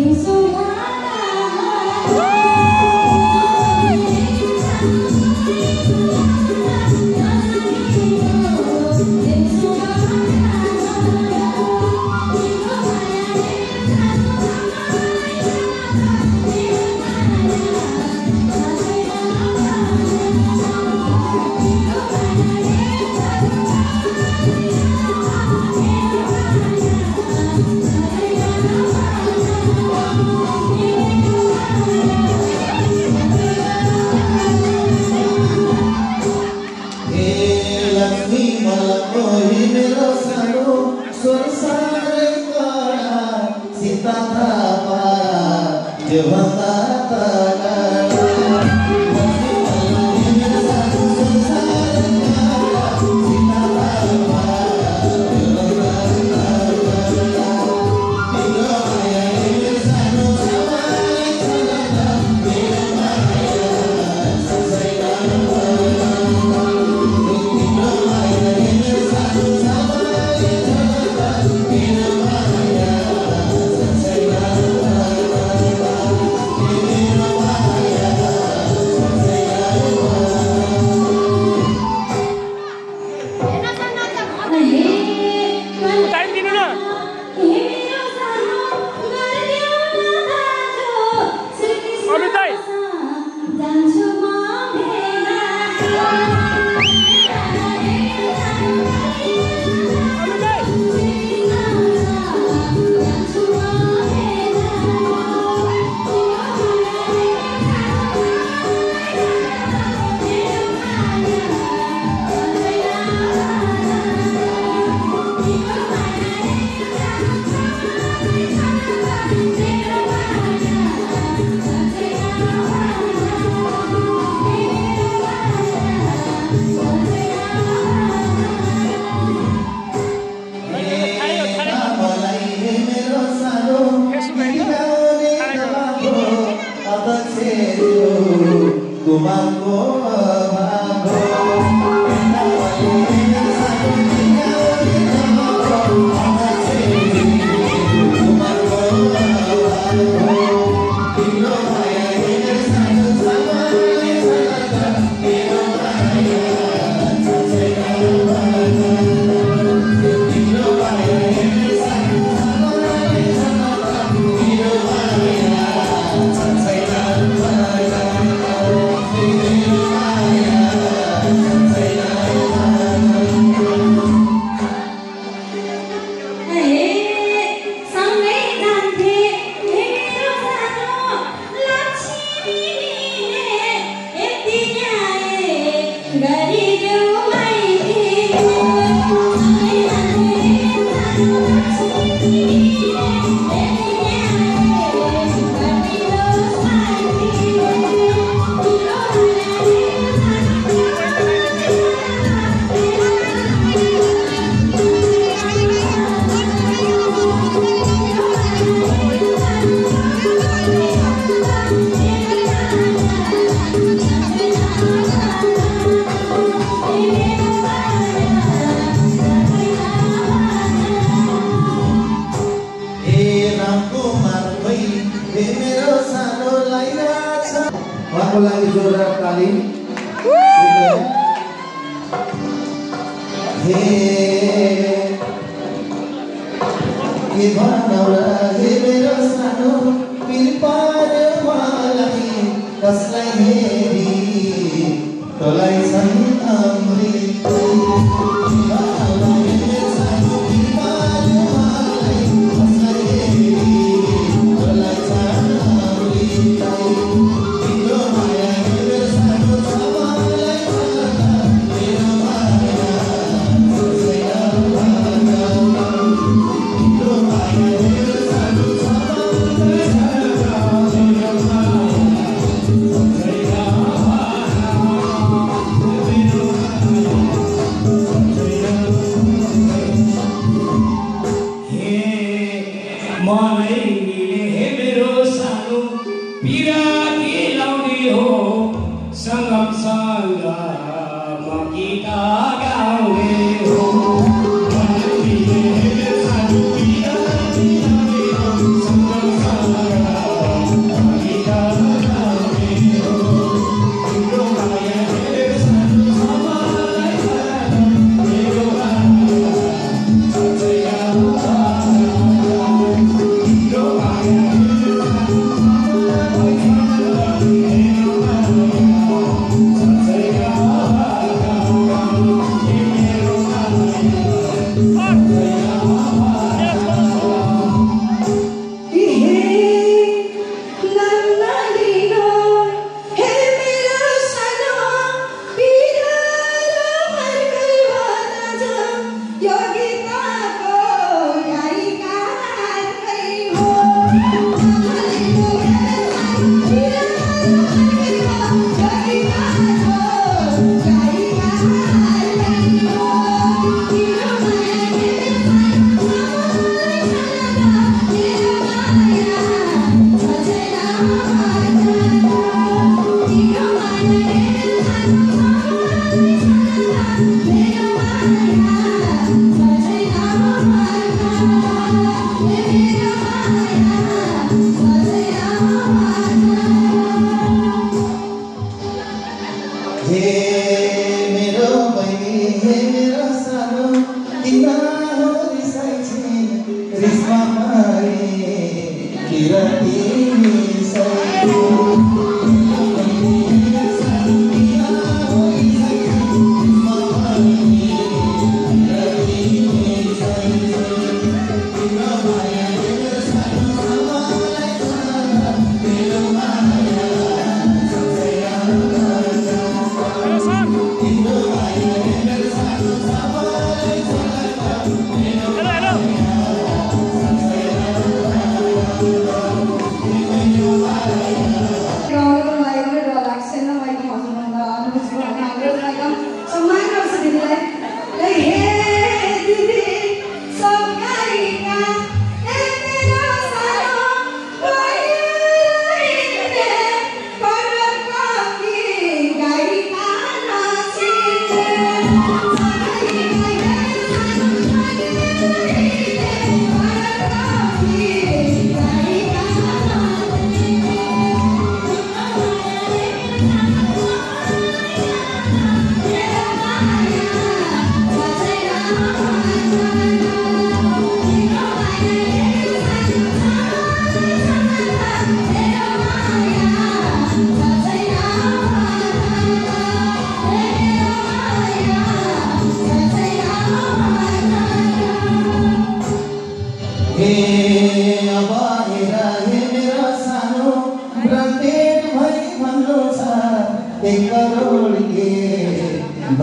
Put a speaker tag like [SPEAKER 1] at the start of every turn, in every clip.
[SPEAKER 1] Deus.
[SPEAKER 2] Cinta tak apa, jebak tak man उहाँको लागि जोरदार ताली हे के भनौ र हे मेरो सानो पिरपार मलाई कसलाई हेरी तलाई छन् अमृत?
[SPEAKER 3] हो सङ्गम सङ्ग गीता गाउने हो।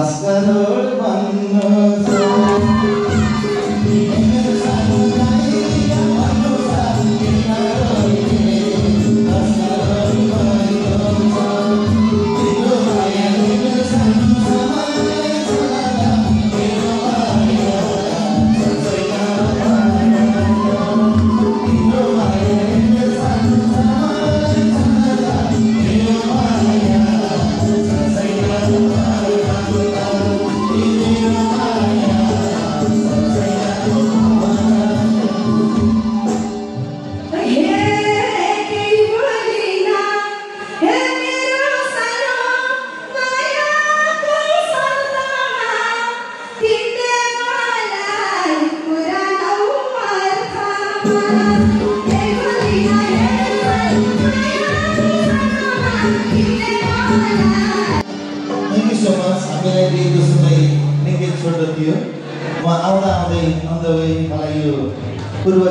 [SPEAKER 2] Hasta dormando हामीलाई दिएको समय निकै छोटो थियो म आउँदा आउँदै अन्त मलाई यो पूर्व